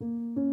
Música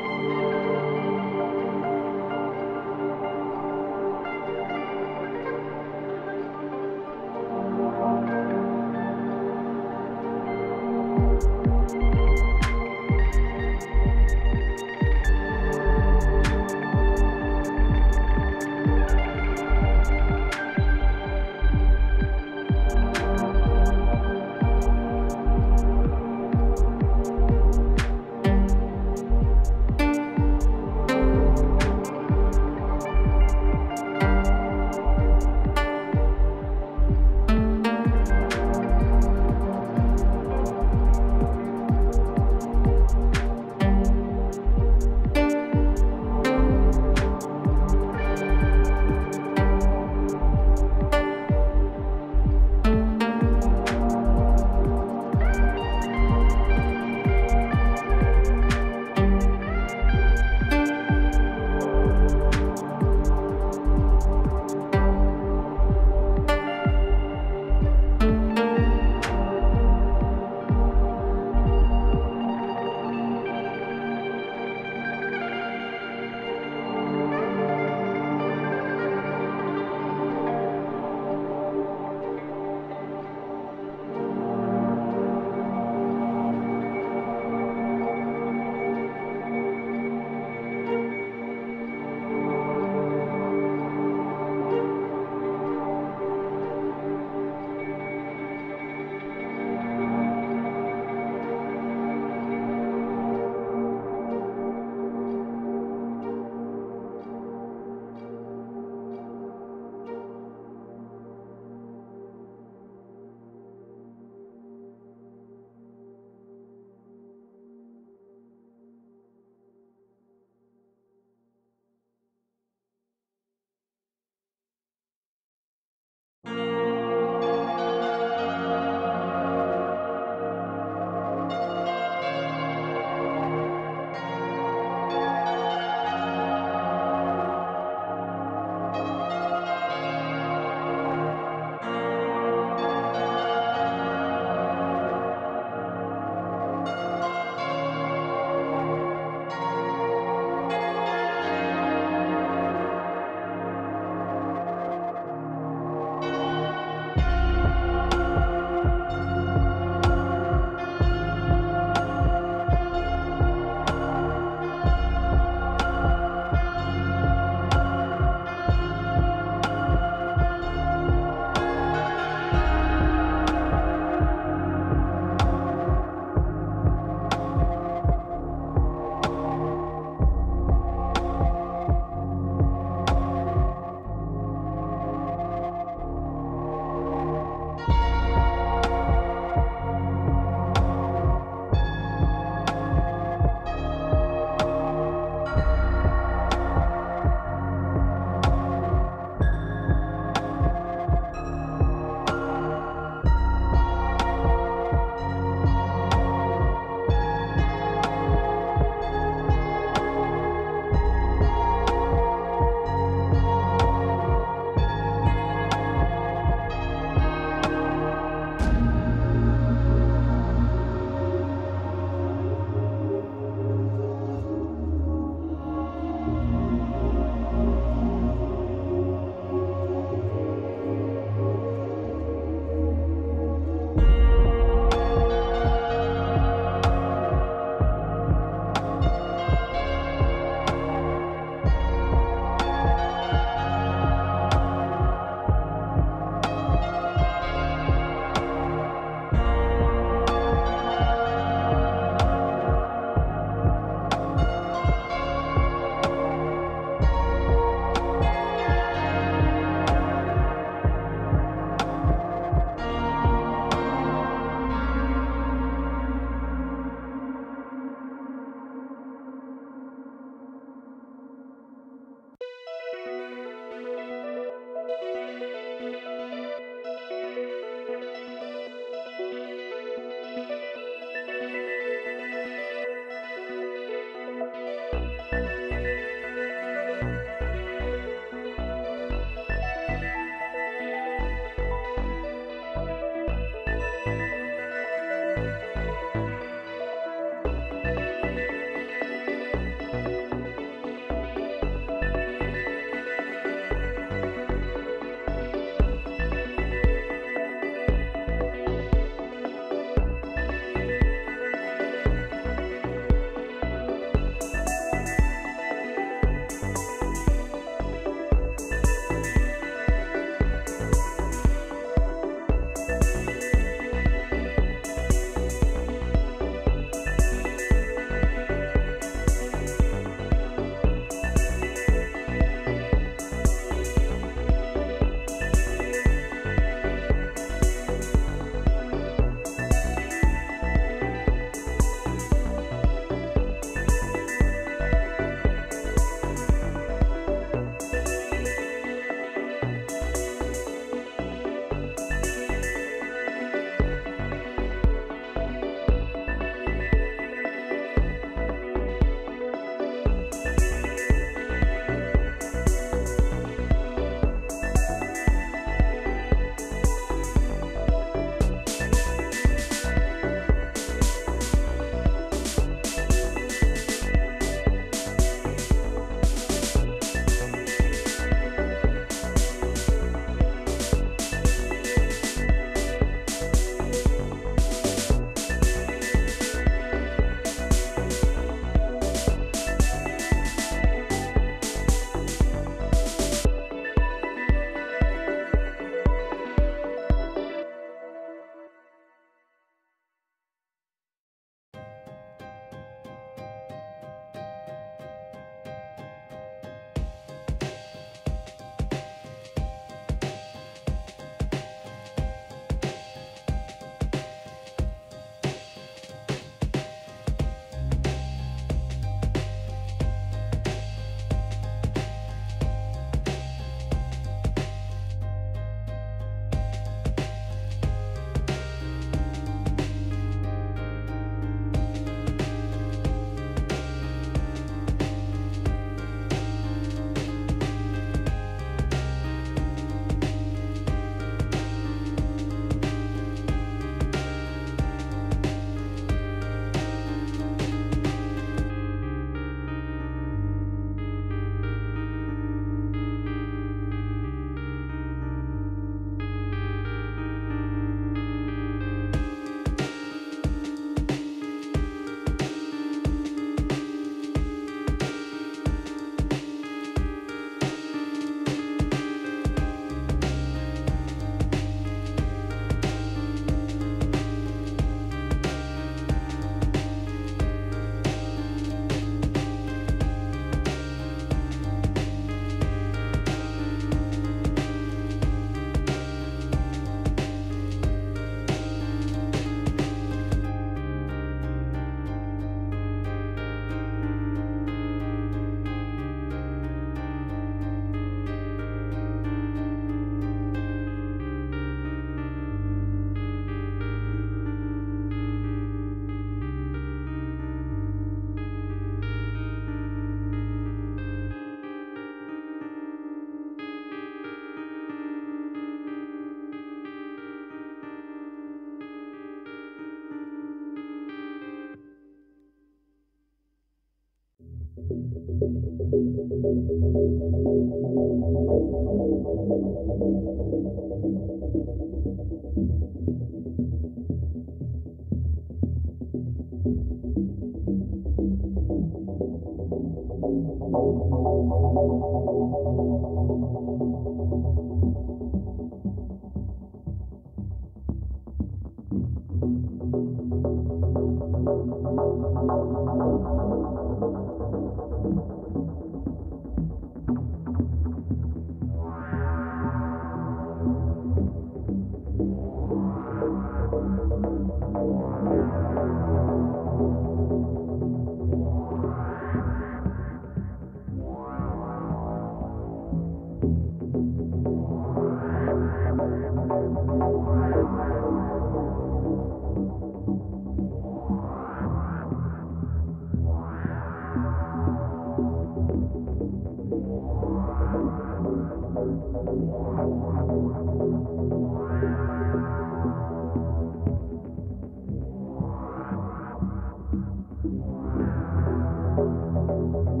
Wow.